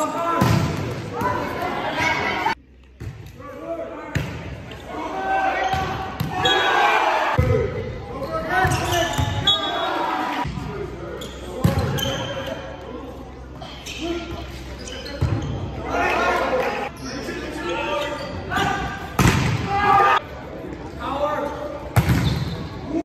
Come on.